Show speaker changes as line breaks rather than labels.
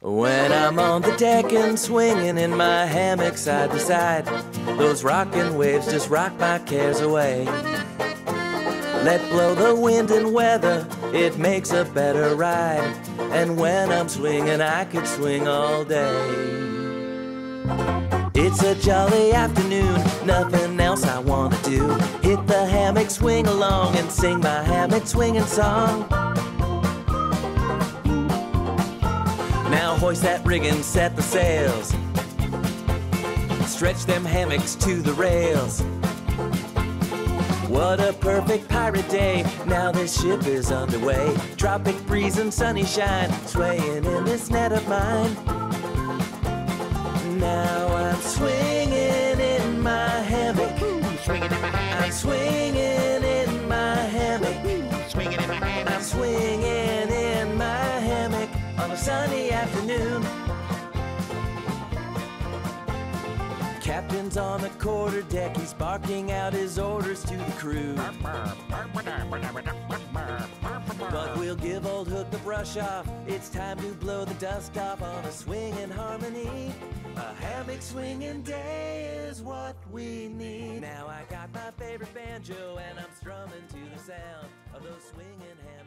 When I'm on the deck and swinging in my hammock side to side, those rocking waves just rock my cares away. Let blow the wind and weather, it makes a better ride. And when I'm swinging, I could swing all day. It's a jolly afternoon, nothing else I wanna do. Hit the hammock, swing along, and sing my hammock swinging song. Hoist that rigging, set the sails. Stretch them hammocks to the rails. What a perfect pirate day. Now this ship is underway. Tropic breeze and sunny shine, swaying in this net of mine. afternoon. Captain's on the quarter deck, he's barking out his orders to the crew. But we'll give old Hook the brush off. It's time to blow the dust off on a swing in harmony. A hammock swinging day is what we need. Now I got my favorite banjo and I'm strumming to the sound of those swinging hammocks.